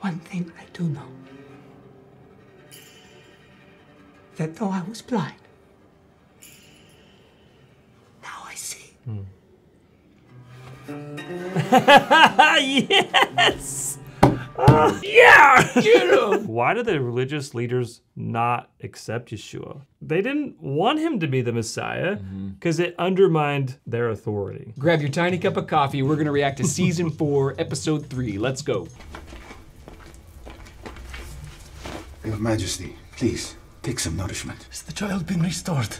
One thing I do know that though I was blind, now I see. Hmm. yes! yeah! Why do the religious leaders not accept Yeshua? They didn't want him to be the Messiah mm-hmm. because it undermined their authority. Grab your tiny cup of coffee. We're going to react to season four, episode three. Let's go. Your Majesty, please, take some nourishment. Has the child been restored?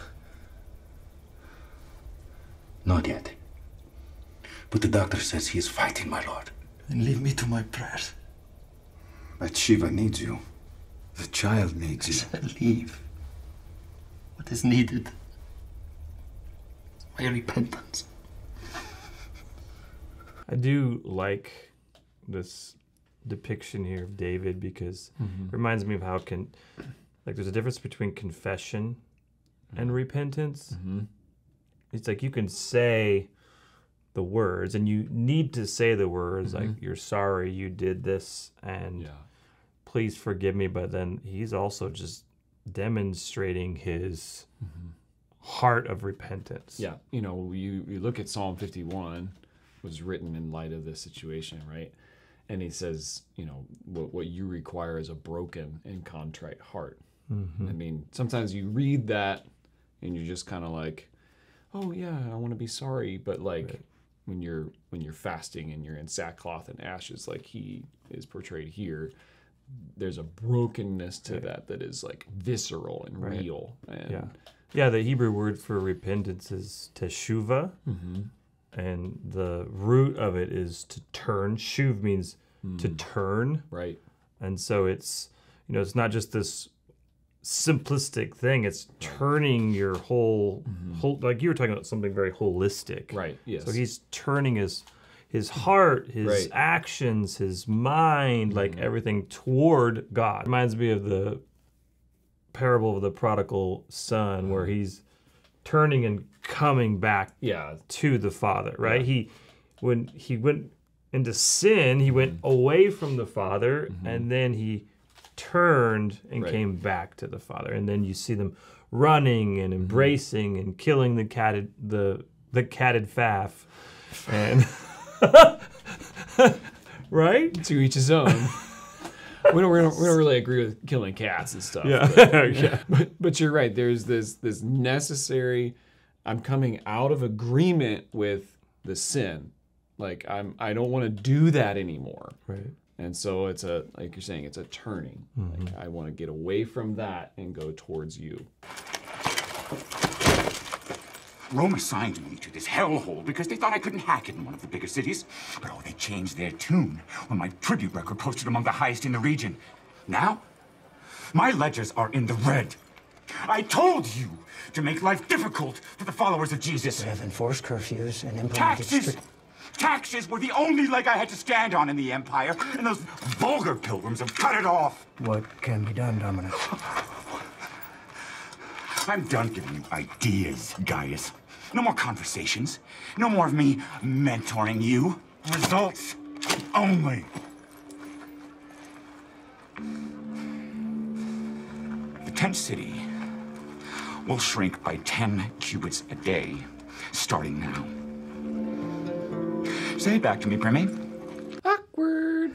Not yet. But the doctor says he is fighting, my lord. Then leave me to my prayers. But Shiva needs you. The child needs you. Leave. What is needed? My repentance. I do like this depiction here of David because mm-hmm. it reminds me of how can like there's a difference between confession and mm-hmm. repentance. Mm-hmm. It's like you can say the words and you need to say the words like you're sorry you did this and please forgive me but then he's also just demonstrating his heart of repentance. Yeah, you know, you, you look at Psalm 51 was written in light of this situation, right? And he says, you know, what, what you require is a broken and contrite heart. Mm-hmm. I mean, sometimes you read that and you're just kind of like, oh yeah, I want to be sorry, but like when you're when you're fasting and you're in sackcloth and ashes, like he is portrayed here, there's a brokenness to that that is like visceral and real. And Yeah. Yeah, the Hebrew word for repentance is teshuva. Mm-hmm. And the root of it is to turn. Shuv means to hmm. turn. right. And so it's, you know, it's not just this simplistic thing. It's turning your whole, mm-hmm. whole like you were talking about something very holistic. Right. Yes. So he's turning his his heart, his Right. actions, his mind, like mm-hmm. everything toward God. Reminds me of the parable of the prodigal son where mm-hmm. he's turning and coming back yeah. to the father, right? He when he went into sin, he went mm-hmm. away from the father mm-hmm. and then he turned and Right. came back to the father. And then you see them running and mm-hmm. embracing and killing the catted the the catted faff. And right? to each his own. we don't, we don't we don't really agree with killing cats and stuff. Yeah. yeah. But, but you're right. There's this this necessary. I'm coming out of agreement with the sin. Like I'm I don't want to do that anymore. Right. And so it's a like you're saying it's a turning. Like mm-hmm. I want to get away from that and go towards you. Rome assigned me to this hellhole because they thought I couldn't hack it in one of the bigger cities. But oh, they changed their tune when my tribute record posted among the highest in the region. Now, my ledgers are in the red. I told you to make life difficult for the followers of Jesus. have enforced curfews and implemented Taxes! Taxes were the only leg I had to stand on in the empire, and those vulgar pilgrims have cut it off. What can be done, Dominus? I'm done giving you ideas, Gaius. No more conversations. No more of me mentoring you. Results only. The tent city will shrink by 10 cubits a day, starting now. Say it back to me, Primate. Awkward.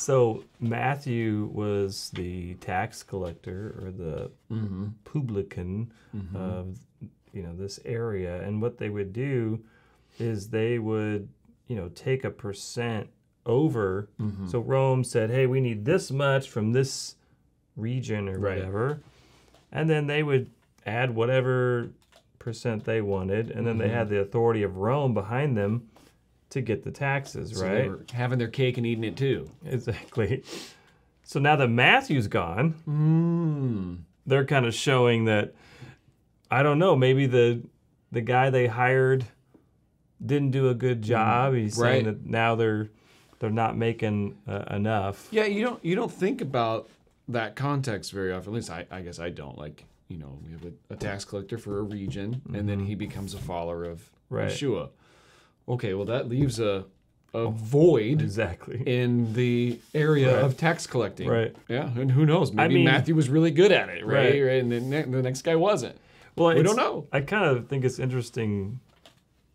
So Matthew was the tax collector or the mm-hmm. publican mm-hmm. of you know this area, and what they would do is they would you know take a percent over. Mm-hmm. So Rome said, "Hey, we need this much from this region or Right. whatever," and then they would add whatever percent they wanted, and then they had the authority of Rome behind them to get the taxes, So right? having their cake and eating it too. Exactly. So now that Matthew's gone, mm. they're kind of showing that I don't know. Maybe the the guy they hired didn't do a good mm, job. He's saying that now they're they're not making uh, enough. Yeah, you don't you don't think about that context very often. At least I, I guess I don't. Like you know, we have a, a tax collector for a region, and then mm-hmm. he becomes a follower of Right. Yeshua. Okay, well that leaves a a oh, void Exactly. in the area Right. of tax collecting. Right. Yeah, and who knows? Maybe mean- Matthew was really good at it, right? Right. right? And the, ne- the next guy wasn't. Well, We don't know. I kind of think it's interesting,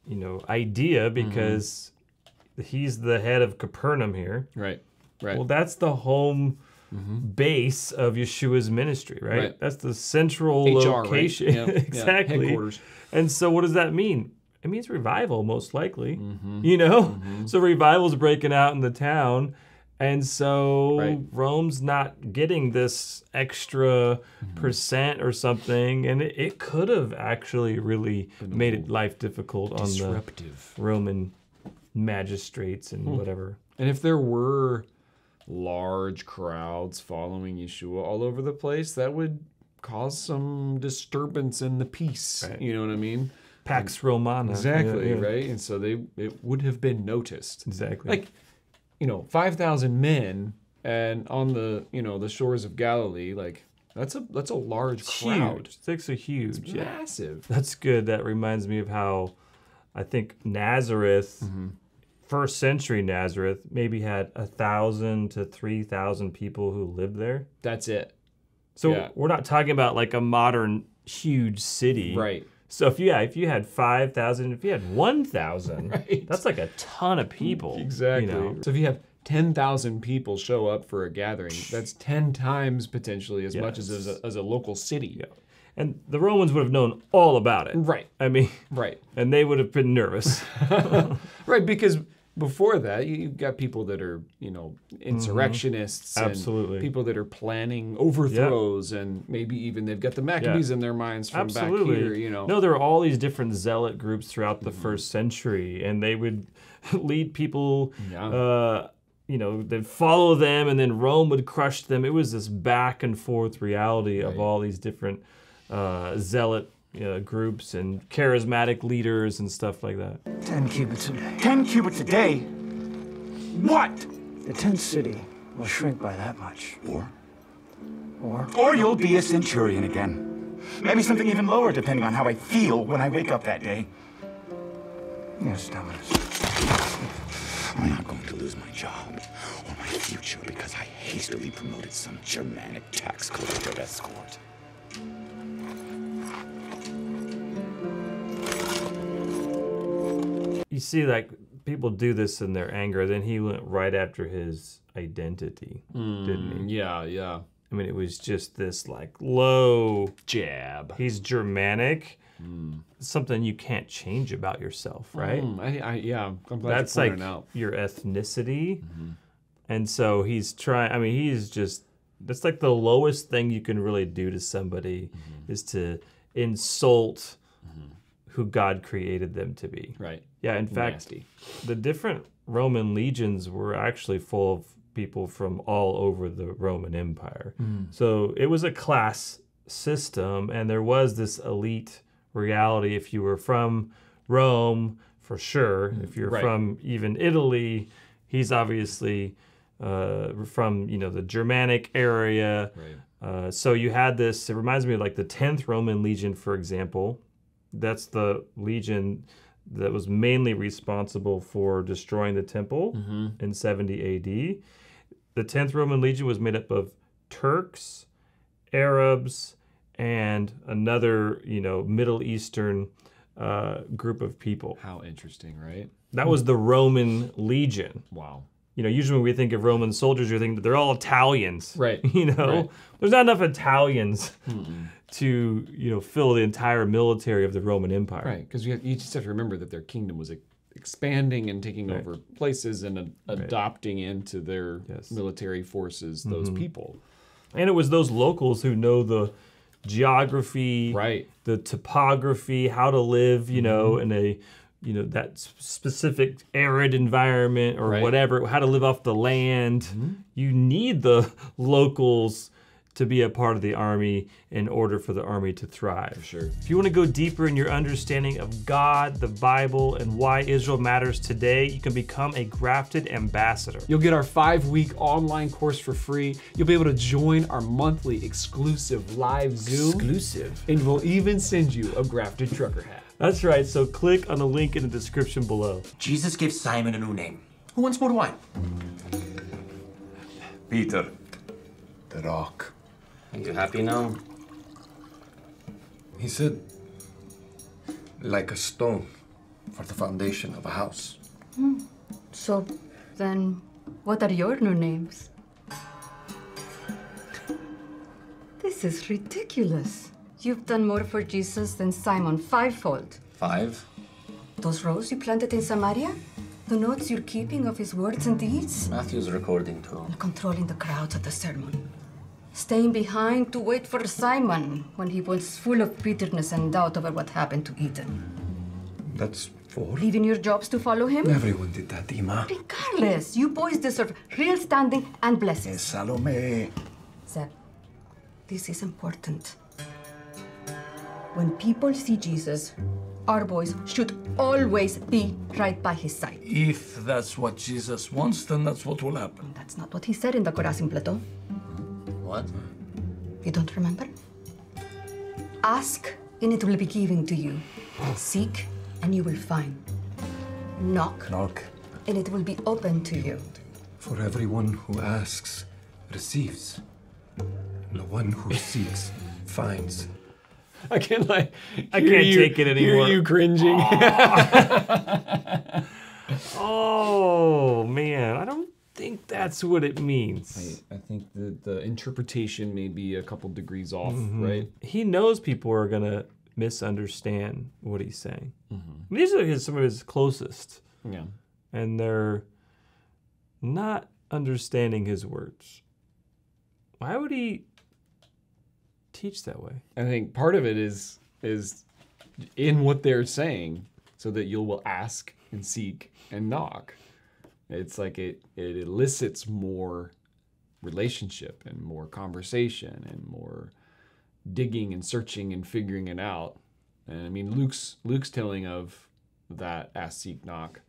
you know, idea mm-hmm. because he's the head of Capernaum here. Right. Right. Well, that's the home mm-hmm. base of Yeshua's ministry, right? Right. That's the central HQ, location. Yeah, exactly. headquarters. And so, what does that mean? It means revival, most likely. Mm-hmm. You know, so revival's breaking out in the town, and so Right. Rome's not getting this extra Mm-hmm. percent or something, and it, it could have actually really made it life difficult on the. Roman magistrates and Hmm. whatever. And if there were large crowds following Yeshua all over the place, that would cause some disturbance in the peace. Right. You know what I mean? Pax Romana. Exactly, Yeah, yeah. right? And so they it would have been noticed. Exactly. Like, you know, 5,000 men and on the, you know, the shores of Galilee, like that's a that's a large crowd. huge. Six are huge. yeah. Massive. That's good. That reminds me of how I think Nazareth, Mm-hmm. first century Nazareth, maybe had a thousand to three thousand people who lived there. That's it. So Yeah. we're not talking about like a modern huge city, Right. So if you yeah, if you had five thousand, if you had one thousand, Right. that's like a ton of people. Exactly. You know? So if you have 10,000 people show up for a gathering, that's 10 times potentially as much as, as, a, as a local city. Yeah. And the Romans would have known all about it. Right. I mean, Right. and they would have been nervous. Right. Because before that, you- you've got people that are, you know, insurrectionists. Mm-hmm. Absolutely. people that are planning overthrows and maybe even they've got the Maccabees in their minds from Absolutely. back here, you know. Mm-hmm. No, there were all these different zealot groups throughout the first century, and they would lead people. Yeah. Uh, you know, they'd follow them, and then Rome would crush them. It was this back and forth reality of all these different uh, zealot uh, groups and charismatic leaders and stuff like that. Ten cubits a day. Ten cubits a day? What? The tent city will shrink by that much. Or? Or Or you'll be a centurion again. Maybe something even lower, depending on how I feel when I wake up that day. yes, Dominus. I'm not going to lose my job or my future because I hastily promoted some Germanic tax collector escort. You see, like people do this in their anger. Then he went right after his identity, didn't he? Mm, yeah, yeah. I mean, it was just this like low Jab. he's Germanic. Mm. Something you can't change about yourself, right? Mm, I, I, yeah, I'm glad That's like pointed it out. your ethnicity. Mm-hmm. And so he's trying, I mean, he's just, that's like the lowest thing you can really do to somebody mm-hmm. is to insult mm-hmm. who God created them to be. Right. Yeah, in fact, Nasty. the different Roman legions were actually full of people from all over the Roman Empire. So it was a class system, and there was this elite reality. If you were from Rome, for sure. If you're Right. from even Italy, he's obviously uh, from you know the Germanic area. Right. Uh, so you had this. It reminds me of like the tenth Roman legion, for example. That's the legion that was mainly responsible for destroying the temple in 70 AD. The 10th Roman legion was made up of Turks, Arabs, and another, you know, Middle Eastern uh, group of people. How interesting, right? That was the Roman legion. Wow. You know, usually when we think of Roman soldiers, you think that they're all Italians. Right. You know, Right. there's not enough Italians to, you know, fill the entire military of the Roman Empire. Right, because you, you just have to remember that their kingdom was expanding and taking over places and a- adopting into their Yes. military forces those people. And it was those locals who know the geography, Right. the topography, how to live, you Mm-hmm. know, in a you know that specific arid environment or Right. Mm-hmm. whatever, how to live off the land. You need the locals to be a part of the army in order for the army to thrive. sure. If you want to go deeper in your understanding of God, the Bible, and why Israel matters today, you can become a grafted ambassador. You'll get our five week online course for free. You'll be able to join our monthly exclusive live Zoom. Exclusive. And we'll even send you a grafted trucker hat. That's right. So click on the link in the description below. Jesus gave Simon a new name Who wants more wine? Peter. The rock. Are you happy now? He said, like a stone for the foundation of a house. Hmm. So, then, what are your new names? This is ridiculous. You've done more for Jesus than Simon fivefold. Five? Those rows you planted in Samaria? The notes you're keeping of his words and deeds? Matthew's recording too. Controlling the crowds at the sermon. Staying behind to wait for Simon when he was full of bitterness and doubt over what happened to Eden. That's four. Leaving your jobs to follow him? Everyone did that, Ima. Regardless, you boys deserve real standing and blessings. Salome. Zeb, this is important. When people see Jesus, our boys should always be right by his side. If that's what Jesus wants, then that's what will happen. That's not what he said in the Korasim Plateau. What? You don't remember? Ask, and it will be given to you. Seek, and you will find. Knock, Knock. and it will be open to you. For everyone who asks, receives. And the one who seeks, finds. I can't like. I can't you- take it anymore. Hear you cringing. Oh man, I don't think that's what it means. I think the the interpretation may be a couple degrees off, Mhm. right? He knows people are gonna misunderstand what he's saying. These are his, some of his closest. Yeah. And they're not understanding his words. Why would he teach that way? I think part of it is is in what they're saying, so that you will ask and seek and knock. It's like it it elicits more relationship and more conversation and more digging and searching and figuring it out. And I mean Luke's Luke's telling of that ask, seek, knock.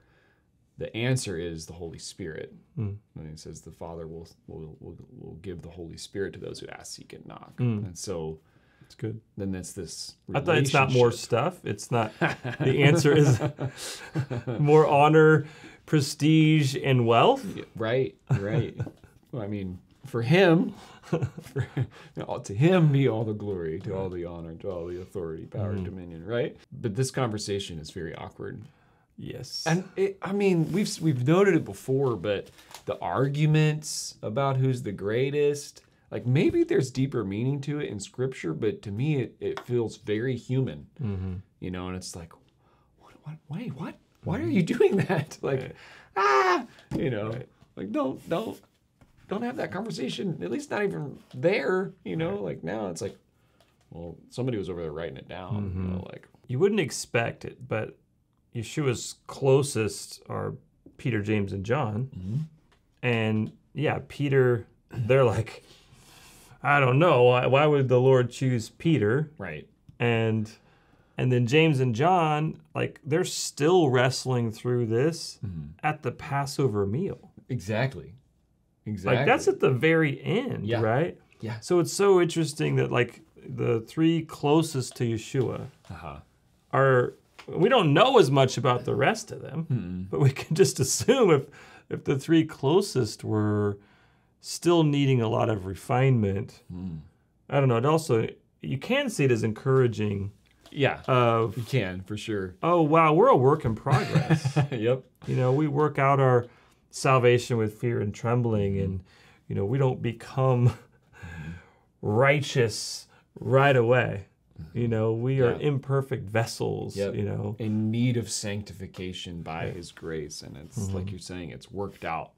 The answer is the Holy Spirit. Mm. And he says the Father will, will will will give the Holy Spirit to those who ask, seek, and knock. Mm. And so it's good. Then it's this. I thought it's not more stuff. It's not. The answer is more honor, prestige, and wealth. Right, right. well, I mean, for him, for, to him be all the glory, to all the honor, to all the authority, power, Mhm. dominion. Right. But this conversation is very awkward. Yes. And it, I mean, we've we've noted it before, but the arguments about who's the greatest, like maybe there's deeper meaning to it in scripture, but to me it, it feels very human. Mhm. You know, and it's like, what, what, wait, what? Why are you doing that? Like, ah, you know, like don't don't don't have that conversation. At least not even there. You know, like now it's like, well, somebody was over there writing it down. You know, like You wouldn't expect it, but Yeshua's closest are Peter, James, and John. And yeah, Peter, they're like, I don't know. Why, why would the Lord choose Peter? Right. And and then James and John, like they're still wrestling through this at the Passover meal. Exactly. Exactly. Like that's at the very end, Yeah. right? Yeah. So it's so interesting that like the three closest to Yeshua Uh-huh. are we don't know as much about the rest of them, but we can just assume if if the three closest were still needing a lot of refinement. I don't know. It also you can see it as encouraging. Yeah. Of you can for sure. Oh wow, we're a work in progress. yep. You know, we work out our salvation with fear and trembling, and you know, we don't become righteous right away. You know, we are Yeah. imperfect vessels. Yep. You know, in need of sanctification by His grace, and it's Mhm. like you're saying, it's worked out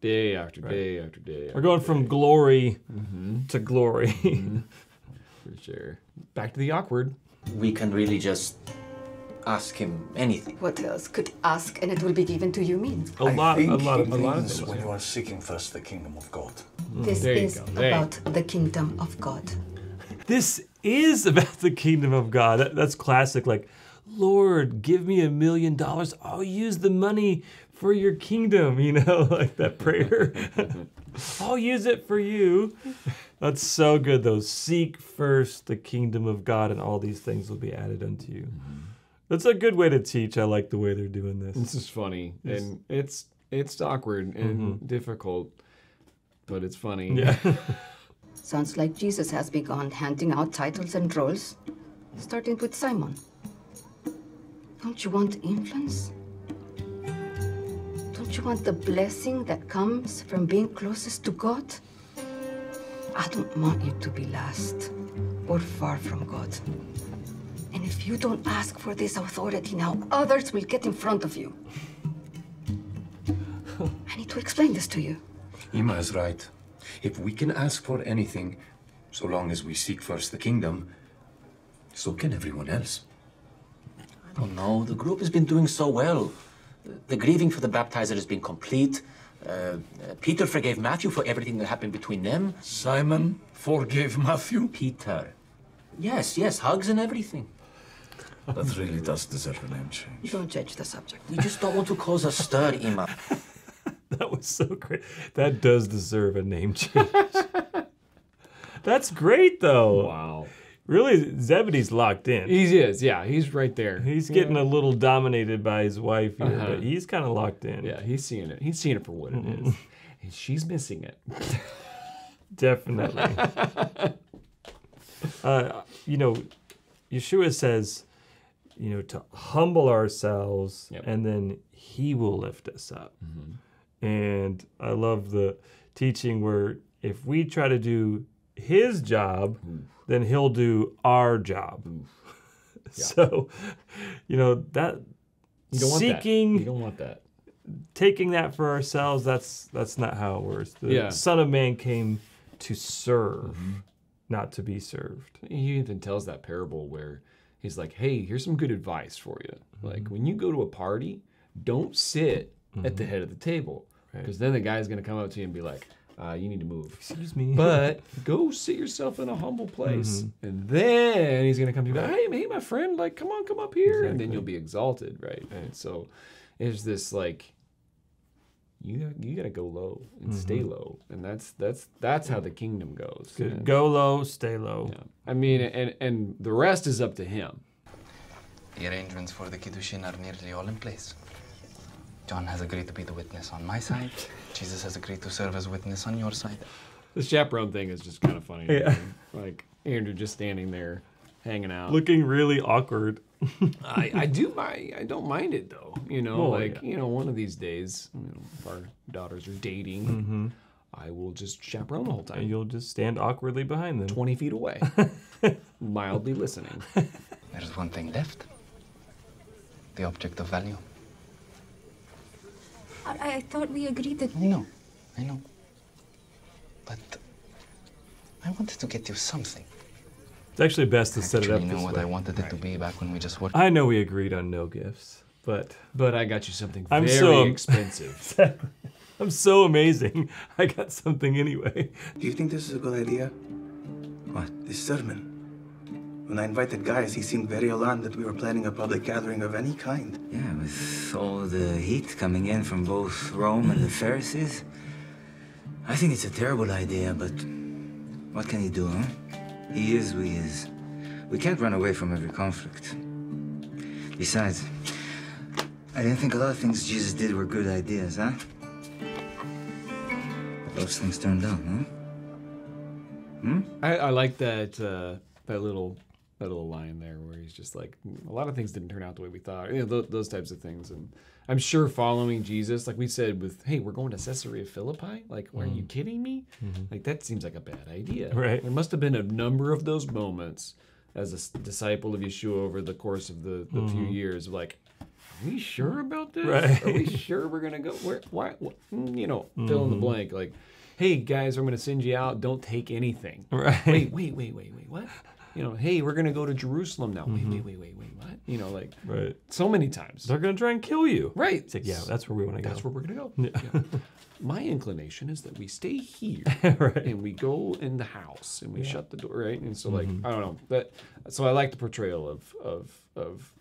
day after Right. day after day. we're going day. from glory Mhm. to glory. for sure. Back to the awkward. We can really just ask him anything. What else could ask and it will be given to you mean? A lot, a lot of he a lot of things. when you are seeking first the kingdom of God. Mm, this is go. About the kingdom of God. This is about the kingdom of God. That, that's classic. Like, Lord, give me a million dollars. I'll use the money for your kingdom. You know, like that prayer. I'll use it for you. That's so good, though. Seek first the kingdom of God, and all these things will be added unto you. Mm-hmm. That's a good way to teach. I like the way they're doing this. This is funny, Yes. and it's it's awkward and mm-hmm. difficult, but it's funny. Yeah. Sounds like Jesus has begun handing out titles and roles, starting with Simon. Don't you want influence? Don't you want the blessing that comes from being closest to God? I don't want you to be last or far from God. And if you don't ask for this authority now, others will get in front of you. I need to explain this to you. Ima is right. If we can ask for anything, so long as we seek first the kingdom, so can everyone else. Oh, I don't know. The group has been doing so well. The grieving for the baptizer has been complete. Uh, uh, Peter forgave Matthew for everything that happened between them. Simon forgave Matthew? Peter. Yes, yes, hugs and everything. That really does deserve a name change. You don't change the subject. We just don't want to cause a stir, Ima. That was so great. That does deserve a name change. That's great though. Wow. Really, Zebedee's locked in. He is, yeah. He's right there. He's getting Yeah. a little dominated by his wife here, Uh-huh. but he's kind of locked in. Yeah, he's seeing it. He's seeing it for what it is. And she's missing it. Definitely. uh, you know, Yeshua says, you know, to humble ourselves and then he will lift us up. And I love the teaching where if we try to do his job, then he'll do our job. So, you know, that You don't want that. seeking You don't want that. taking that for ourselves that's that's not how it works the Yeah. son of man came to serve Mm-hmm. not to be served He even tells that parable where he's like, "Hey, here's some good advice for you. Like when you go to a party, don't sit at the head of the table, because then the guy's gonna come up to you and be like, uh, "You need to move." Excuse me. But go sit yourself in a humble place, and then he's gonna come to you, and "Hey, hey, my friend, like, come on, come up here," and then you'll be exalted, right? And so, there's this like. You gotta, you gotta go low and stay low, and that's that's that's how the kingdom goes. Good. And- go low stay low yeah. I mean, and and the rest is up to him. The arrangements for the Kiddushin are nearly all in place. John has agreed to be the witness on my side. Jesus has agreed to serve as witness on your side. The chaperone thing is just kind of funny. Yeah. Like Andrew just standing there, hanging out. looking really awkward I, I do my I don't mind it though. You know, Oh, like yeah. you know, one of these days, you know, if our daughters are dating, Mhm. I will just chaperone the whole time. and you'll just stand awkwardly behind them 20 feet away, mildly listening. There's one thing left. The object of value. I, I thought we agreed that. I know, I know. But I wanted to get you something. it's actually best to set it up Actually, you this know what way I wanted it to be back when we just worked. i know we agreed on no gifts but But I got you something I'm very so expensive. i'm so amazing i got something anyway Do you think this is a good idea? What? This sermon? When I invited Jairus, he seemed very alarmed that we were planning a public gathering of any kind. Yeah, with all the heat coming in from both Rome and the Pharisees. I think it's a terrible idea, but what can he do, huh? He is who he is. We can't run away from every conflict. Besides, I didn't think a lot of things Jesus did were good ideas, huh? Those things turned out, huh? Hmm? I, I like that uh, that little that little line there where he's just like a lot of things didn't turn out the way we thought. You know, th- those types of things. And I'm sure following Jesus, like we said, with hey, we're going to Caesarea Philippi. Like, are you kidding me? Like that seems like a bad idea. Right. There must have been a number of those moments as a disciple of Yeshua over the course of the, the few Mhm. years of like. Are we sure about this? Right. Are we sure we're gonna go? Where? Why? What, mm, you know, fill in the Mhm. blank. Like, hey guys, I'm gonna send you out. Don't take anything. Right. Wait, wait, wait, wait, wait. What? You know, hey, we're gonna go to Jerusalem now. Wait, wait, wait, wait, wait. What? You know, like right so many times. they're gonna try and kill you Right. it's like yeah that's where we want to go That's where we're gonna go. Yeah. Yeah. My inclination is that we stay here Right. and we go in the house and we Yeah. shut the door, right? And so, like, Mhm. I don't know. That so I like the portrayal of of of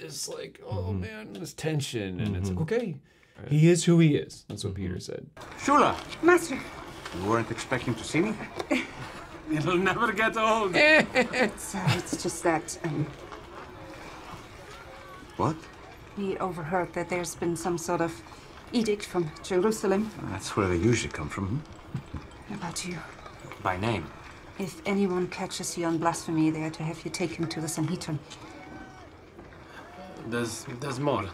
this, like, oh Mhm. man, this tension, and it's like, Mhm. okay, he is who he is. That's what Peter said. Shula, Master. you weren't expecting to see me? It'll never get old. It's, uh, it's just that um, What? we overheard that there's been some sort of edict from Jerusalem That's where they usually come from. about you. By name. If anyone catches you on blasphemy, they are to have you taken to the Sanhedrin. There's, there's more.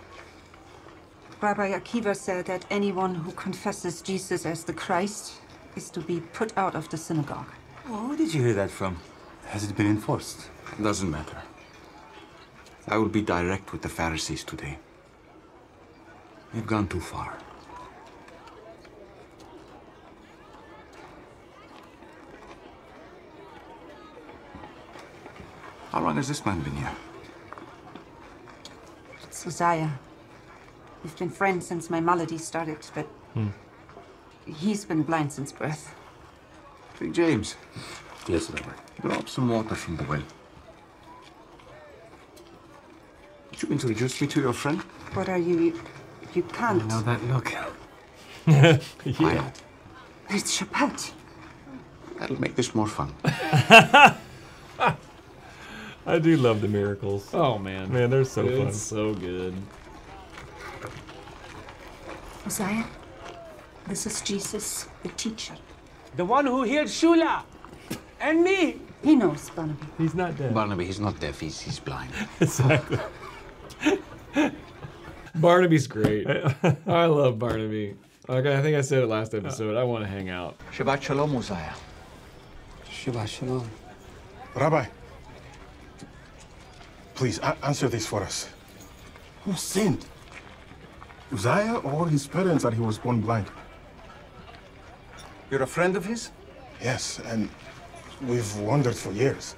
Rabbi Akiva said that anyone who confesses Jesus as the Christ is to be put out of the synagogue. Oh, who did you hear that from? Has it been enforced? It Doesn't matter. I will be direct with the Pharisees today. They've gone too far. How long has this man been here? It's Uzziah. We've been friends since my malady started, but Hmm. he's been blind since birth. Big James, Yes, Rabbi. draw up some water from the well. Would you introduce me to your friend? What are you? You, you can't. I know that look. yeah. It's Shabbat. That'll make this more fun. I do love the miracles. Oh man, Man, they're so it's fun. so good. Uzziah, this is Jesus, the teacher. The one who healed Shula and me. He knows, Barnaby. He's not dead. Barnaby, he's not deaf, he's, he's blind. Exactly. Barnaby's great. I love Barnaby. Okay, I think I said it last episode. I want to hang out. Shabbat Shalom, Uzziah. Shabbat Shalom. Rabbi, please a- answer this for us. Who sinned? Uzziah or his parents that he was born blind? You're a friend of his? Yes, and we've wandered for years.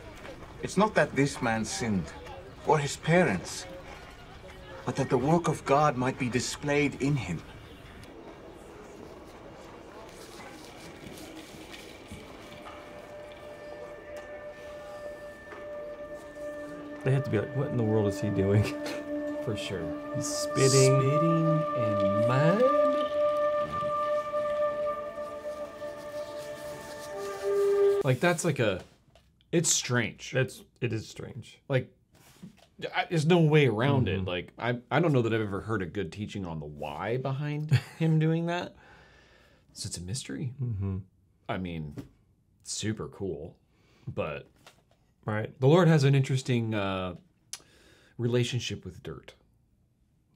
It's not that this man sinned, or his parents, but that the work of God might be displayed in him. They have to be like, what in the world is he doing? For sure. He's spitting. Spitting and mud. Like that's like a, it's strange. That's it is strange. Like, I, there's no way around Mhm. it. Like I, I don't know that I've ever heard a good teaching on the why behind him doing that. So it's a mystery. Mm-hmm. I mean, super cool, but right. The Lord has an interesting uh, relationship with dirt.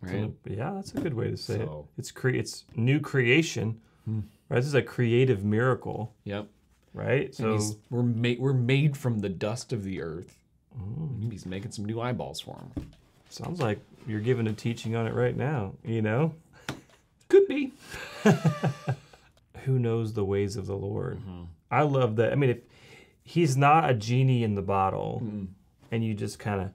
Right. yeah, that's a good way to say So- it. It's cre- it's new creation. Hmm. Right? This is a creative miracle. Yep. Right? So we're made we're made from the dust of the earth. Mm. Maybe he's making some new eyeballs for him. sounds like you're giving a teaching on it right now, you know? Could be. Who knows the ways of the Lord? Mm-hmm. I love that. I mean, if he's not a genie in the bottle Mm-hmm. and you just kind of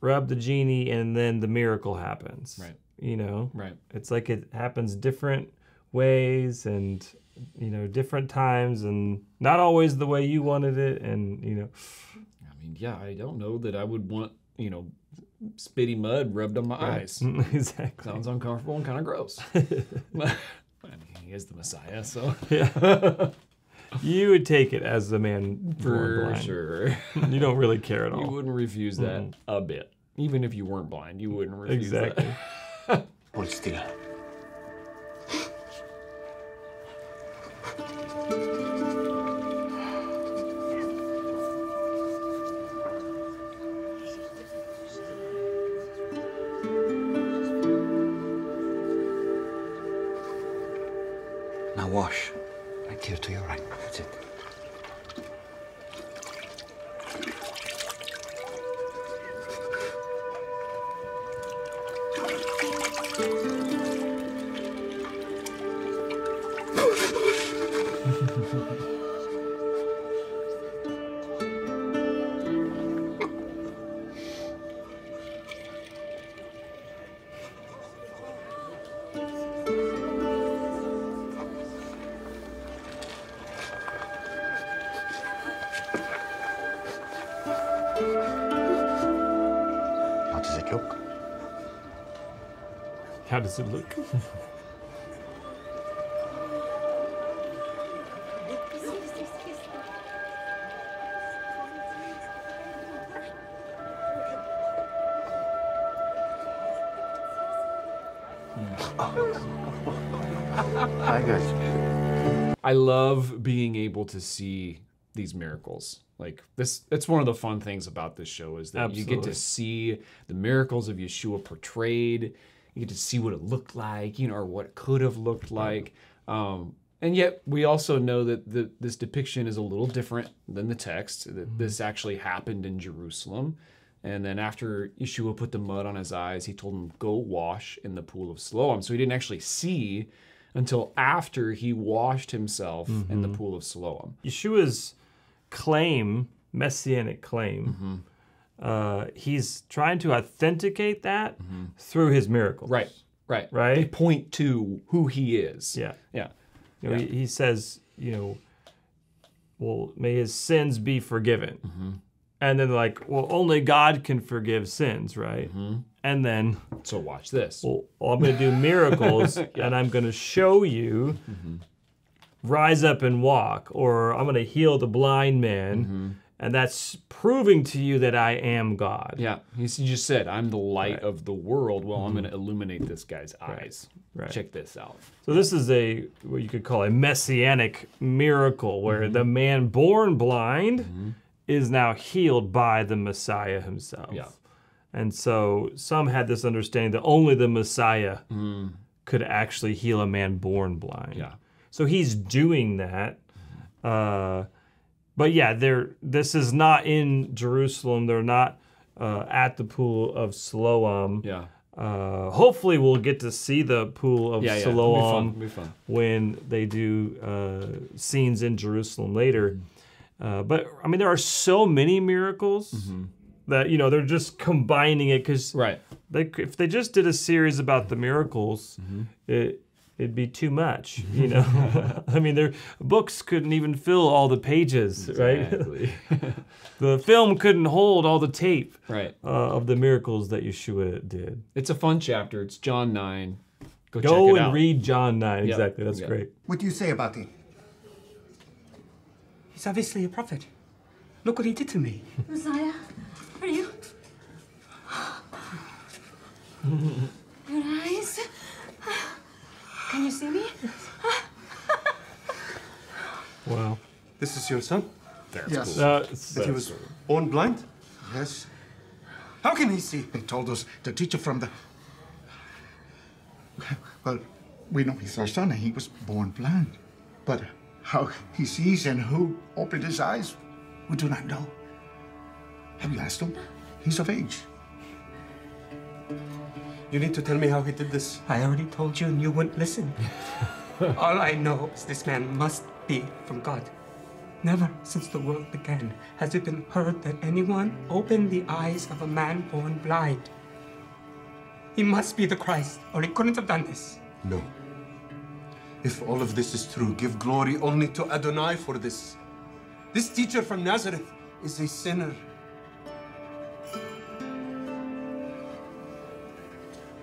rub the genie and then the miracle happens. Right. You know? Right. It's like it happens different ways and you know, different times and not always the way you wanted it and you know I mean, yeah, I don't know that I would want, you know, spitty mud rubbed on my Right. eyes. exactly. Sounds uncomfortable and kind of gross. But, I mean, he is the Messiah, so. Yeah. you would take it as the man born For blind. sure. You don't really care at all. You wouldn't refuse that Mm-mm. a bit. Even if you weren't blind, you wouldn't refuse that. Exactly. Hold Now wash. Right here to your right. That's it. Does it look? I got you. I love being able to see these miracles. Like this that's one of the fun things about this show is that you get to see the miracles of Yeshua portrayed. You get to see what it looked like, you know, or what it could have looked like. Um, and yet we also know that the, this depiction is a little different than the text. That this actually happened in Jerusalem. And then after Yeshua put the mud on his eyes, he told him, go wash in the pool of Siloam. So he didn't actually see until after he washed himself in the Mhm. pool of Siloam. Yeshua's claim, messianic claim, uh, he's trying to authenticate that through his miracles. Right, right, right. They point to who he is. Yeah, yeah. You know, Yeah. he, he says, you know, well, may his sins be forgiven. Mm-hmm. And then like, well, only God can forgive sins, right? And then, Mm-hmm. so watch this. Well, I'm going to do miracles, and I'm going to show you Mm-hmm. rise up and walk, or I'm going to heal the blind man, Mm-hmm. And that's proving to you that I am God. Yeah, he just said, "I'm the light of the world." Well, I'm going to illuminate this guy's eyes. Mm-hmm. Right. Check this out. So this is a what you could call a messianic miracle, where the man born blind is now healed by the Messiah himself. Yeah. And so some had this understanding that only the Messiah Mm. could actually heal a man born blind. Yeah. So he's doing that. Uh, but yeah, they're this is not in Jerusalem. They're not uh, at the pool of Siloam. Yeah. Uh, hopefully, we'll get to see the pool of Yeah, yeah, be fun, Siloam be fun. when they do uh, scenes in Jerusalem later. Uh, but I mean, there are so many miracles that you know they're just combining it because right. They if they just did a series about the miracles, it it'd be too much. You know, I mean, their books couldn't even fill all the pages, Exactly. right? the film couldn't hold all the tape, Right. uh, of the miracles that Yeshua did. It's a fun chapter. It's John nine. Go, Go check it and out. read John nine. Yeah, Exactly, that's yeah. great. What do you say about him? He's obviously a prophet. Look what he did to me. Messiah, are you? Your eyes? Can you see me? Wow. This is your son? That's Yes. cool. Uh, that he was cool. born blind? Yes. How can he see? They told us the teacher from the. Well, we know he's our son and he was born blind. But how he sees and who opened his eyes, we do not know. Have you asked him? He's of age. You need to tell me how he did this. I already told you and you wouldn't listen. All I know is this man must be from God. Never since the world began has it been heard that anyone opened the eyes of a man born blind. He must be the Christ, or he couldn't have done this. No. If all of this is true, give glory only to Adonai for this. This teacher from Nazareth is a sinner.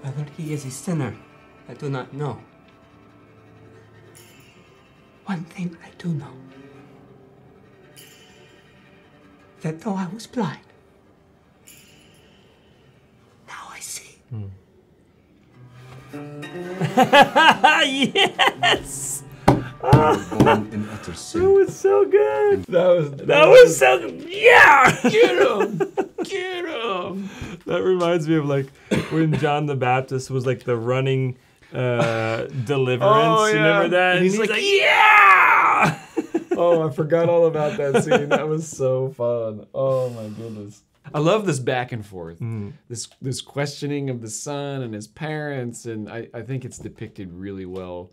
Whether he is a sinner, I do not know. One thing I do know that though I was blind, now I see. Hmm. yes. born in utter sin. That was so good. That was that was so yeah. Get him! Get him! That reminds me of like when John the Baptist was like the running uh deliverance. Oh, yeah. Remember that? And he's like, yeah. oh, I forgot all about that scene. That was so fun. Oh my goodness. I love this back and forth. This this questioning of the son and his parents, and I, I think it's depicted really well.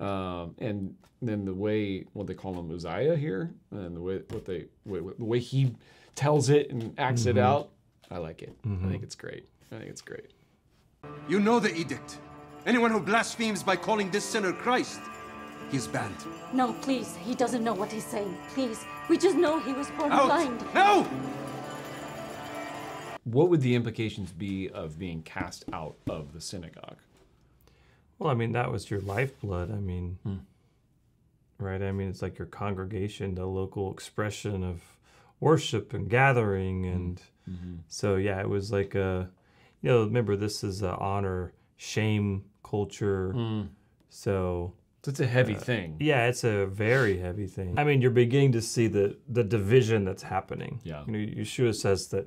Um, and then the way what they call him Uzziah here, and the way what they what, the way he tells it and acts it Mhm. out, I like it. I Mhm. think it's great. I think it's great. You know the edict. Anyone who blasphemes by calling this sinner Christ, he is banned. No, please. He doesn't know what he's saying. Please. We just know he was born Out. blind. No! What would the implications be of being cast out of the synagogue? Well, I mean, that was your lifeblood. I mean, Hmm. right? I mean, it's like your congregation, the local expression of worship and gathering. And Mhm. so, yeah, it was like a, you know, remember, this is a honor shame culture. Mm. So It's a heavy uh, thing. Yeah, it's a very heavy thing. I mean, you're beginning to see the the division that's happening. Yeah. You know, Yeshua says that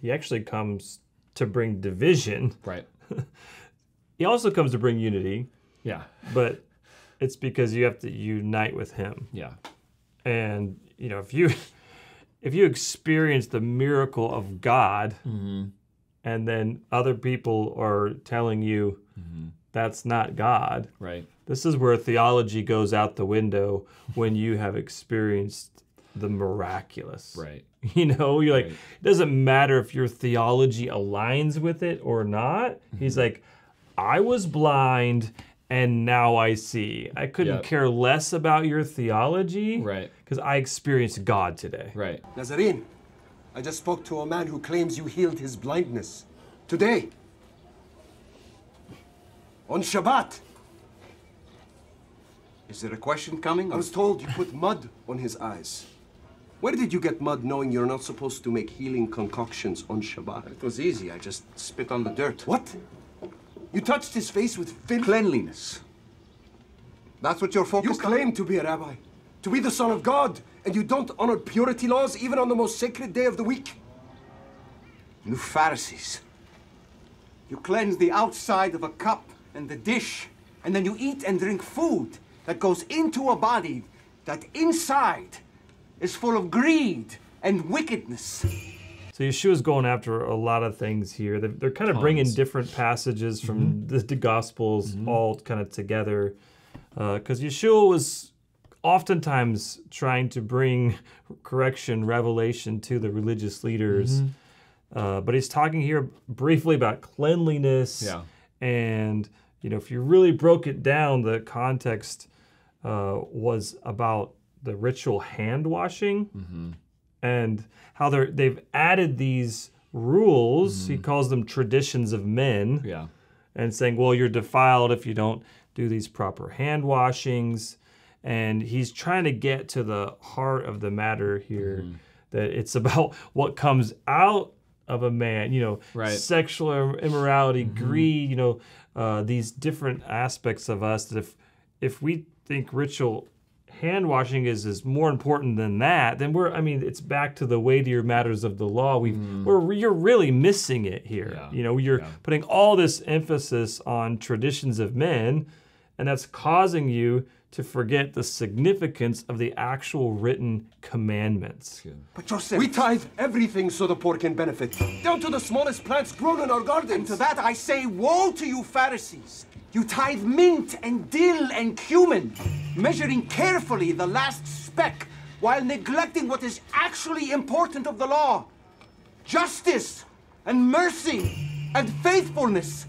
he actually comes to bring division. Right. he also comes to bring unity. Yeah. But it's because you have to unite with him. Yeah. And you know, if you if you experience the miracle of God Mhm. and then other people are telling you that's not God. Right. This is where theology goes out the window when you have experienced the miraculous. Right. You know, you're like, it doesn't matter if your theology aligns with it or not. He's like, I was blind and now I see. I couldn't Yep. care less about your theology. Right. Because I experienced God today. Right. Nazarene, I just spoke to a man who claims you healed his blindness. Today. On Shabbat. Is there a question coming? I was told you put mud on his eyes. Where did you get mud knowing you're not supposed to make healing concoctions on Shabbat? It was easy. I just spit on the dirt. What? You touched his face with filth? Cleanliness. That's what you're You focused on? claim to be a rabbi, to be the son of God, and you don't honor purity laws even on the most sacred day of the week. You Pharisees. You cleanse the outside of a cup and the dish, and then you eat and drink food that goes into a body that inside is full of greed and wickedness. So Yeshua's going after a lot of things here. They're, they're kind of bringing different passages from Mm-hmm. the, the Gospels all kind of together, because Yeshua was oftentimes trying to bring correction, revelation to the religious leaders. Mhm. Uh, but he's talking here briefly about cleanliness. Yeah. And you know, if you really broke it down, the context uh, was about the ritual hand washing Mm-hmm. and how they're they've added these rules. He calls them traditions of men. Mm-hmm. Yeah. And saying, well, you're defiled if you don't do these proper hand washings. And he's trying to get to the heart of the matter here Mm-hmm. that it's about what comes out of a man, you know, Right. sexual immorality, greed, you know, uh, these different aspects of us that if if we think ritual hand washing is is more important than that, then we're I mean it's back to the weightier matters of the law. We we're you're really missing it here. You know, you're putting all this emphasis on traditions of men, and that's causing you to forget the significance of the actual written commandments. But Joseph, we tithe everything so the poor can benefit, down to the smallest plants grown in our gardens. And to that I say, woe to you Pharisees! You tithe mint and dill and cumin, measuring carefully the last speck while neglecting what is actually important of the law justice and mercy and faithfulness.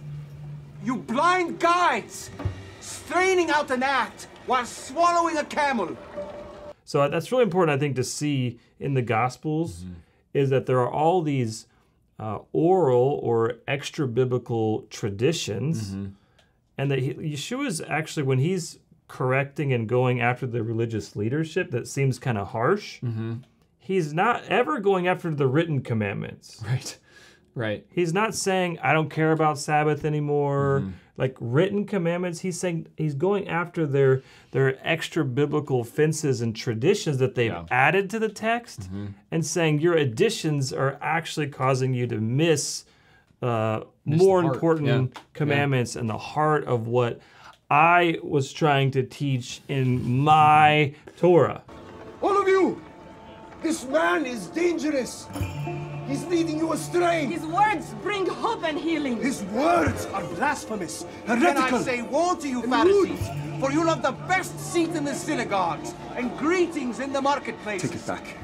You blind guides, straining out an act while swallowing a camel. So uh, that's really important, I think, to see in the Gospels mm-hmm. is that there are all these uh, oral or extra biblical traditions, mm-hmm. and that he, Yeshua is actually when he's correcting and going after the religious leadership that seems kind of harsh. Mm-hmm. He's not ever going after the written commandments. Right. Right. He's not saying I don't care about Sabbath anymore. Mm-hmm. Like written commandments, he's saying he's going after their their extra biblical fences and traditions that they've added to the text, Mm-hmm. and saying your additions are actually causing you to miss, uh, Miss more important Yeah. Yeah. commandments and the heart of what I was trying to teach in my Torah. All of you, this man is dangerous. He's leading you astray. His words bring hope and healing. His words are blasphemous, Then heretical. I say, woe to you and Pharisees, for you'll have the best seat in the synagogues and greetings in the marketplace. Take it back.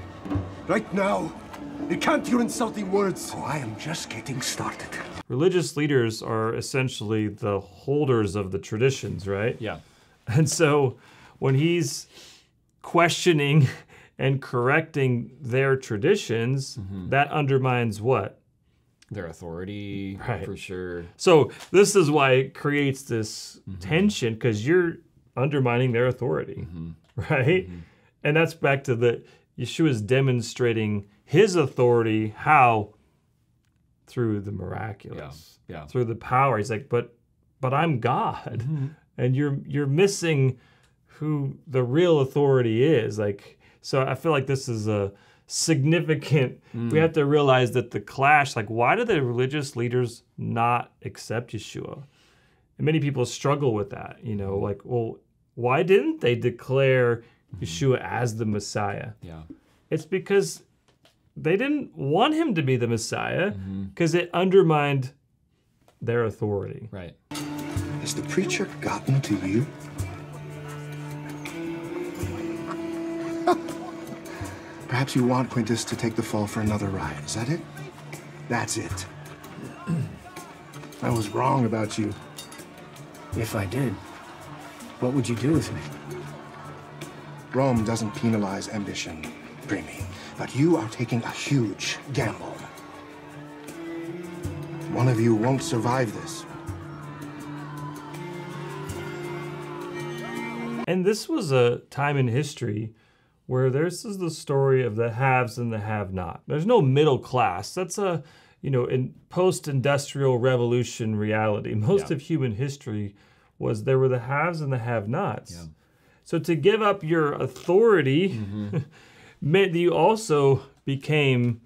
Right now. Recant your insulting words. Oh, I am just getting started. religious leaders are essentially the holders of the traditions, right? Yeah. And so when he's questioning and correcting their traditions, mm-hmm. that undermines what? Their authority, Right. for sure. So this is why it creates this mm-hmm. tension because you're undermining their authority, mm-hmm. right? And that's back to the Yeshua's demonstrating his authority. How? Through the miraculous, Yeah, yeah. through the power. He's like, but but I'm God, and you're you're missing who the real authority is. Like, so I feel like this is a significant. We Mm. have to realize that the clash. Like, why do the religious leaders not accept Yeshua? And many people struggle with that. You know, like, well, why didn't they declare Yeshua as the Messiah? Yeah. It's because they didn't want him to be the Messiah because it undermined their authority. Right. Has the preacher gotten to you? Perhaps you want Quintus to take the fall for another ride. Is that it? That's it. I was wrong about you. If I did, what would you do with me? Rome doesn't penalize ambition, Primi, but you are taking a huge gamble. One of you won't survive this. And this was a time in history where this is the story of the haves and the have not. There's no middle class. That's a, you know, in post industrial revolution reality. Most Yeah. of human history was there were the haves and the have nots. So to give up your authority Mm-hmm. meant that you also became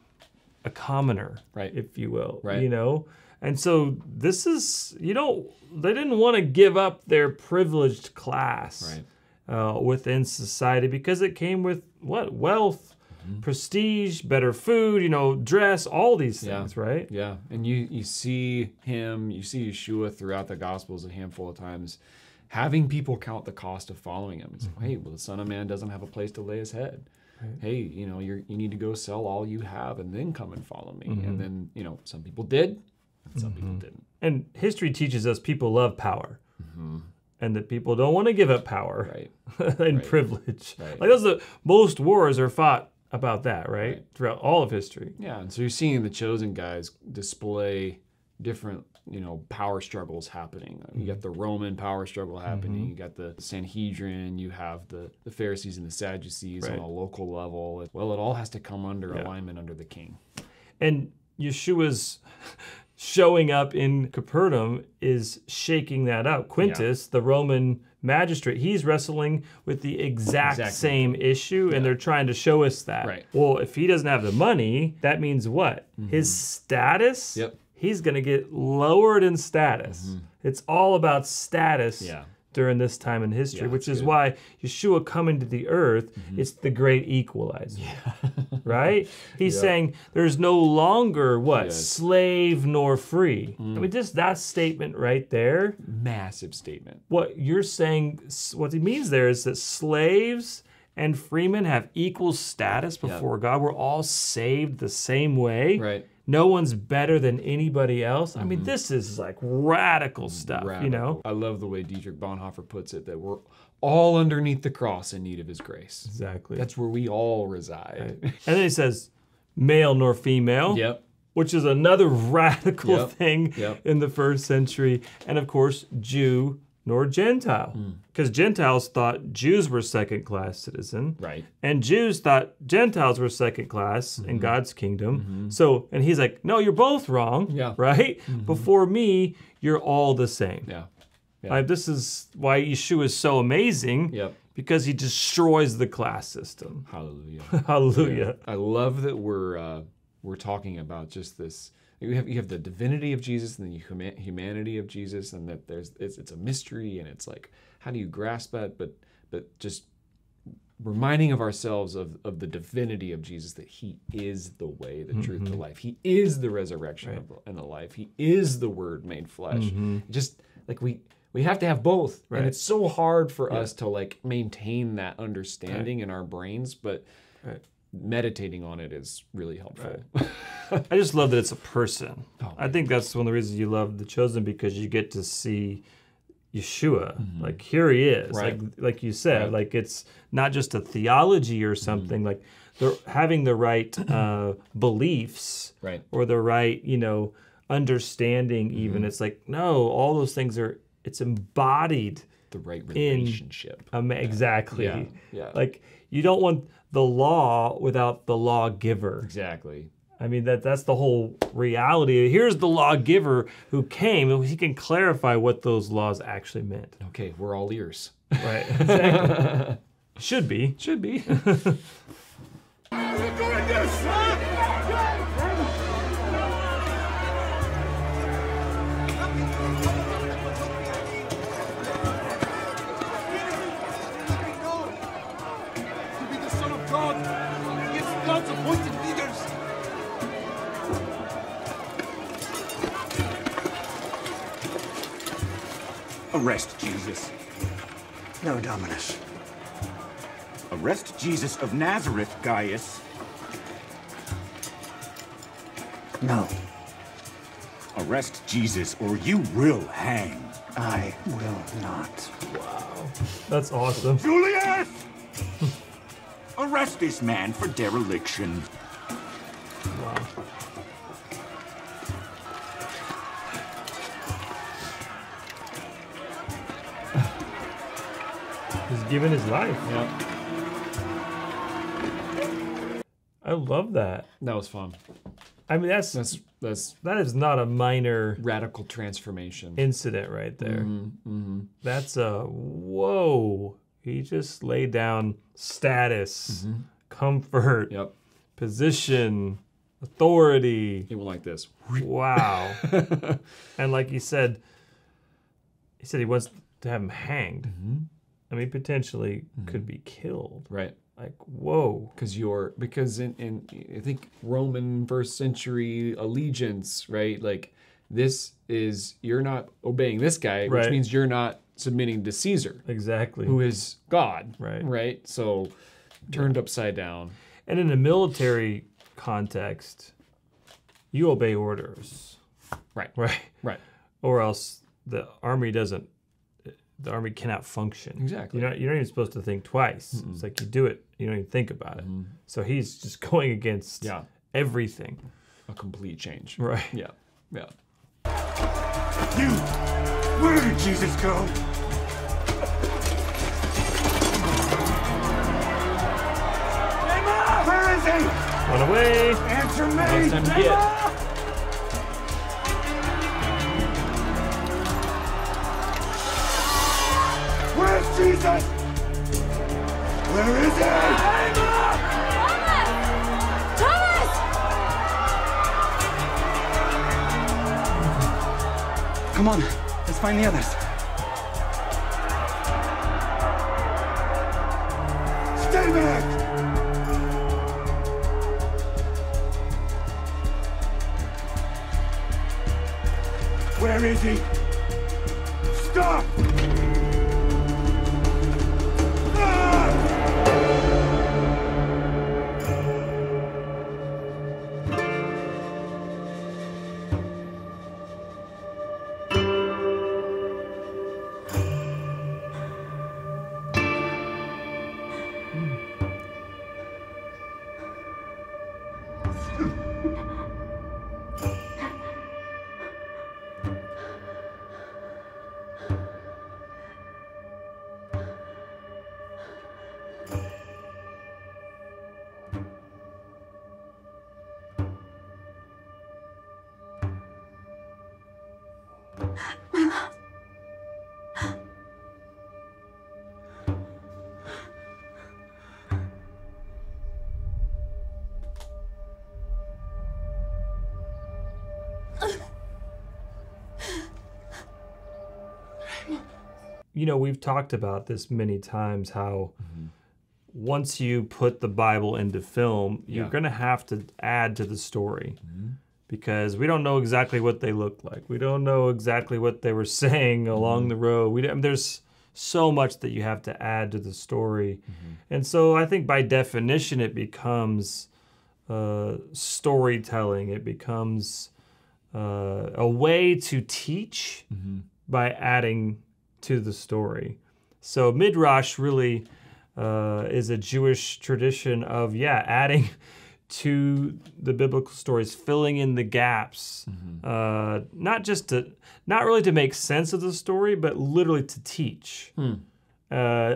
a commoner, Right. if you will. Right. You know? And so this is, you know, they didn't want to give up their privileged class Right. Uh, within society because it came with what? Wealth, Mm-hmm. prestige, better food, you know, dress, all these things, right? Yeah, and you you see him, you see Yeshua throughout the Gospels a handful of times, having people count the cost of following him. It's like, hey, well, the Son of Man doesn't have a place to lay his head. Right. Hey, you know, you you need to go sell all you have and then come and follow me. Mhm. And then you know, some people did, some people didn't. And history teaches us people love power. And that people don't want to give up power right. and privilege. Right. Like those are most wars are fought about that, right? Throughout all of history. Yeah, and so you're seeing the chosen guys display different, you know, power struggles happening. You got the Roman power struggle happening. Mhm. You got the Sanhedrin. You have the, the Pharisees and the Sadducees Right. on a local level. Well, it all has to come under Yeah. alignment under the king. And Yeshua's showing up in Capernaum is shaking that up. Quintus, the Roman magistrate, he's wrestling with the exact Exactly. same issue, and they're trying to show us that. Right. Well, if he doesn't have the money, that means what? Mm-hmm. His status? Yep. He's going to get lowered in status. Mm-hmm. It's all about status. Yeah. During this time in history, Yeah, which is good. why Yeshua coming to the earth, mm-hmm. it's the great equalizer. right? He's Yeah. saying there's no longer what Yes. slave nor free. I mean, mm. just that statement right there. Massive statement. What you're saying, what he means there is that slaves and freemen have equal status before God. We're all saved the same way. Right. No one's better than anybody else. I mean, mm-hmm. this is like radical stuff, you know? I love the way Dietrich Bonhoeffer puts it that we're all underneath the cross in need of his grace. Exactly. That's where we all reside. And then he says, male nor female. Yep. Which is another radical Yep. thing Yep. in the first century. And of course, Jew nor Gentile. Hmm. Because Gentiles thought Jews were second class citizen. Right. And Jews thought Gentiles were second class Mm-hmm. in God's kingdom. So, and he's like, no, you're both wrong. Yeah. Right? Before me, you're all the same. Yeah. Yeah. Like, this is why Yeshua is so amazing. Yep. Because he destroys the class system. Hallelujah. Hallelujah. I love that we're uh, we're talking about just this. You have you have the divinity of Jesus and the huma- humanity of Jesus, and that there's it's, it's a mystery, and it's like how do you grasp that? But but just reminding of ourselves of, of the divinity of Jesus that he is the way, the truth, the Mhm. life. He is the resurrection of the- and the life. He is the word made flesh. Mhm. Just like we we have to have both. Right. And it's so hard for Yeah. us to like maintain that understanding in our brains, but Right. Meditating on it is really helpful. I just love that it's a person. Oh, I think that's one of the reasons you love The Chosen because you get to see Yeshua. Like here he is. Mm-hmm. Right. Like like you said, Right. like it's not just a theology Mm-hmm. or something. Like they're having the right uh, beliefs Right. or the right, you know, understanding even. Mm-hmm. It's like, no, all those things are it's embodied the right in- relationship. Um, exactly. Yeah, yeah. Like you don't want the law without the lawgiver. Exactly. I mean that that's the whole reality. Here's the lawgiver who came and he can clarify what those laws actually meant. Okay, we're all ears. Right. Exactly. Should be. Should be. Arrest Jesus. No, Dominus. Arrest Jesus of Nazareth, Gaius. No. Arrest Jesus or you will hang. I will not. Wow. That's awesome. Julius! Arrest this man for dereliction. Wow. Given his life. Yeah. I love that. That was fun. I mean, that's that's that's that is not a minor radical transformation incident right there. Mhm, mhm. That's a whoa. He just laid down status, Mm-hmm. comfort, yep. position, authority. It went like this. Wow. and like he said, he said he wants to have him hanged. I mean, potentially could be killed. Mm-hmm. Right. Like, whoa. Because you're because in, in I think Roman first century allegiance, right? Like this is you're not obeying this guy, which means you're not submitting to Caesar. Exactly. Who is God. Right. Right. So turned upside down. And in a military context, you obey orders. Right. Right. Right. Or else the army doesn't the army cannot function. Exactly. You're not you're not even supposed to think twice. It's like you do it, you don't even think about it. Mm-hmm. So he's just going against Yeah. everything. A complete change. Right. Yeah. Yeah. You! Where did Jesus go? Where is he? Run away. Answer me! Next Jesus? Where is he? Thomas! Thomas! Come on, let's find the others. Stay back! Where is he? Stop! You know, we've talked about this many times how mm-hmm. once you put the Bible into film, you're going to have to add to the story mm-hmm. because we don't know exactly what they looked like. We don't know exactly what they were saying along mm-hmm. the road. We don't- there's so much that you have to add to the story. And so I think by definition it becomes uh, storytelling. It becomes uh, a way to teach by adding to the story. So midrash really uh, is a Jewish tradition of yeah adding to the biblical stories, filling in the gaps, uh, not just to not really to make sense of the story, but literally to teach. Uh,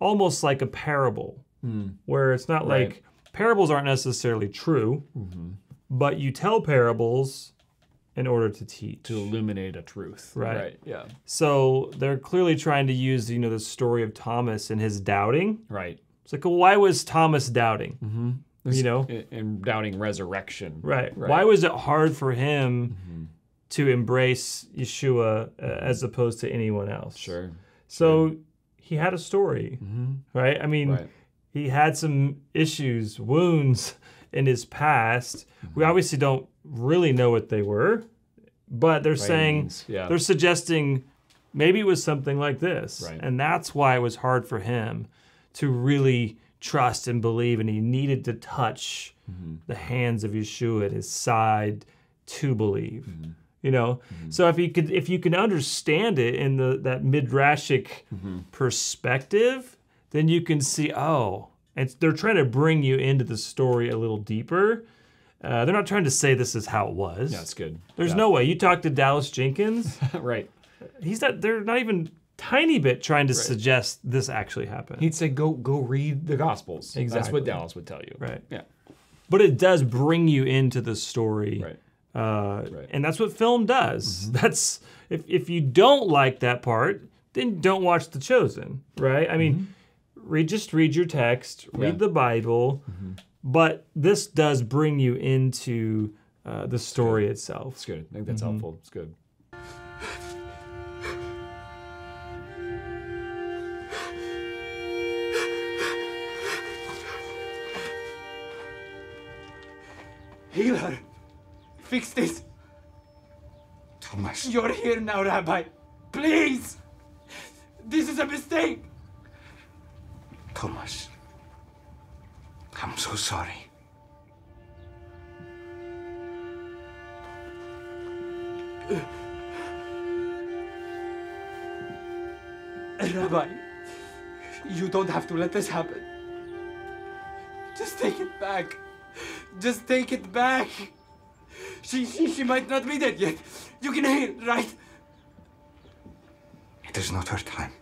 almost like a parable, Hmm. where it's not Right. like parables aren't necessarily true. but you tell parables in order to teach. To illuminate a truth. Right. Right, yeah. So they're clearly trying to use, you know, the story of Thomas and his doubting. Right. It's like, well, why was Thomas doubting? Mm-hmm. You know? and doubting resurrection. Right. Why was it hard for him to embrace Yeshua uh, as opposed to anyone else? Sure. So he had a story, Mhm. right? I mean, Right. he had some issues, wounds in his past. We Mm-hmm. obviously don't really know what they were, but they're saying, yeah. they're suggesting maybe it was something like this. Right. And that's why it was hard for him to really trust and believe, and he needed to touch Mm-hmm. the hands of Yeshua at his side to believe. Mm-hmm. You know, so if you could, if you can understand it in the that midrashic Mm-hmm. perspective, then you can see, oh, and they're trying to bring you into the story a little deeper. Uh, they're not trying to say this is how it was. Yeah, it's good. There's Yeah. no way. You talk to Dallas Jenkins, right? He's not. They're not even tiny bit trying to Right. suggest this actually happened. He'd say, "Go, go read the Gospels." Exactly. That's what Dallas would tell you. Right. Yeah. but it does bring you into the story Right. uh, and that's what film does that's if, if you don't like that part then don't watch the chosen right i mean read just read your text read Yeah. the bible but this does bring you into uh, the story itself It's good. I think that's Mhm. helpful. It's good. Heal her. Fix this. Thomas. You're here now, Rabbi. Please. This is a mistake. Thomas. I'm so sorry. Rabbi, you don't have to let this happen. Just take it back. Just take it back. She, she, she might not be dead yet. You can heal, right? It is not her time.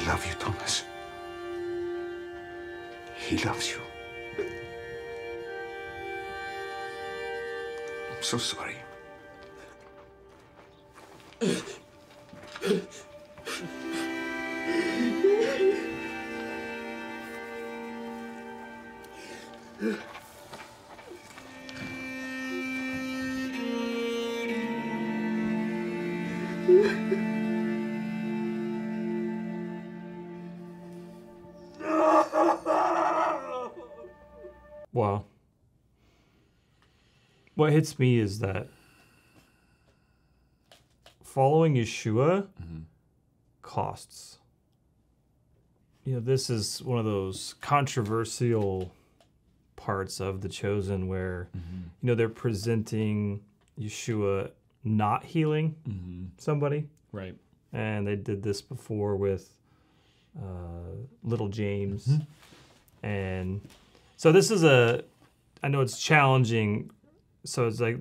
I love you, Thomas. He loves you. I'm so sorry. What hits me is that following Yeshua mm-hmm. costs. You know, this is one of those controversial parts of The Chosen where, mm-hmm. you know, they're presenting Yeshua not healing mm-hmm. somebody. Right. And they did this before with uh, Little James. And so this is a, I know it's challenging. So it's like,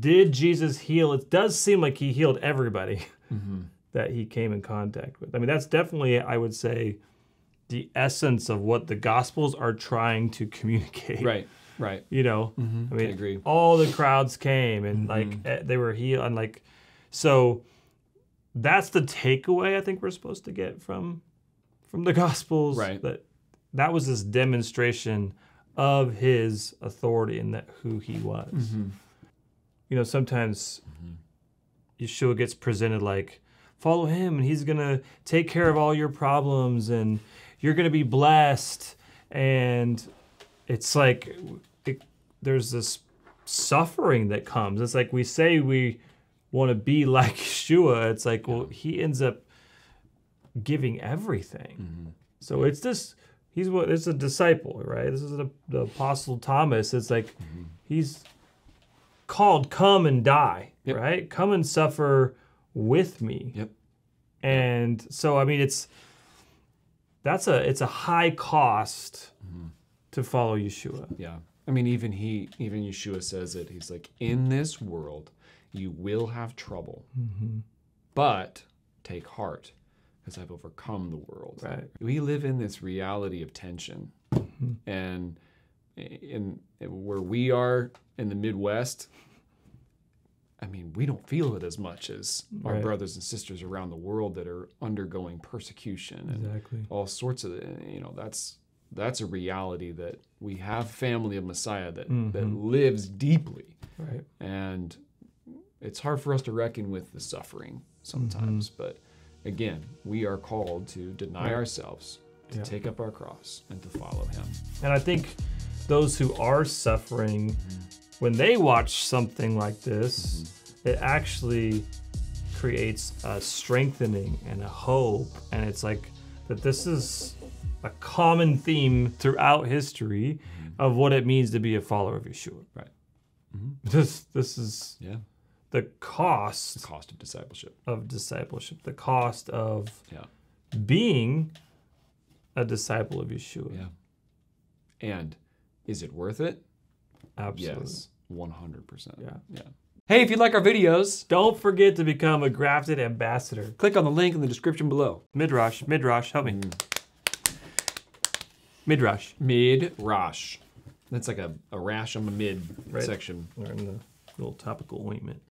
did Jesus heal? It does seem like he healed everybody Mhm. that he came in contact with. I mean, that's definitely, I would say, the essence of what the Gospels are trying to communicate. Right, right. You know, Mhm, I mean, I agree. all the crowds came and like eh, they were healed and like, so that's the takeaway I think we're supposed to get from from the Gospels. Right. That that was this demonstration of his authority and that who he was. Mhm. You know, sometimes Yeshua gets presented like, follow him and he's gonna take care of all your problems and you're gonna be blessed. And it's like it, there's this suffering that comes. It's like we say we want to be like Yeshua. It's like, well, he ends up giving everything. So it's this. He's what? It's a disciple, right? This is the, the apostle Thomas. It's like he's called, come and die, right? Come and suffer with me. Yep. And so I mean, it's that's a it's a high cost to follow Yeshua. Yeah. I mean, even he, even Yeshua says it. He's like, in this world, you will have trouble, Mhm. but take heart because I've overcome the world. Right. We live in this reality of tension, Mm-hmm. and in, in where we are in the Midwest. I mean, we don't feel it as much as our brothers and sisters around the world that are undergoing persecution and Exactly. all sorts of you know that's that's a reality that we have family of Messiah that that Mhm. lives deeply Right. and it's hard for us to reckon with the suffering sometimes but again we are called to deny Right. ourselves to Yeah. take up our cross and to follow him And I think those who are suffering, mm-hmm. when they watch something like this, mm-hmm. it actually creates a strengthening and a hope. And it's like that this is a common theme throughout history mm-hmm. of what it means to be a follower of Yeshua. Right. This this is Yeah. The cost the cost of discipleship of discipleship, the cost of Yeah. being a disciple of Yeshua. Yeah. and is it worth it Absolutely. yes 100% Yeah. yeah hey if you like our videos Don't forget to become a grafted ambassador. click on the link in the description below Midrash, Midrash, help me. Mm. Midrash. mid rash that's like a, a rash on the mid Right. section Or in the little topical ointment.